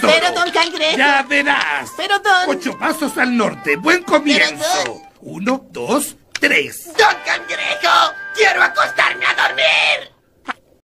Pero, don Cangrejo. Ya verás. Pero, don... Ocho pasos al norte. Buen comienzo. Pero, don- Uno, dos, tres. ¡Don Cangrejo!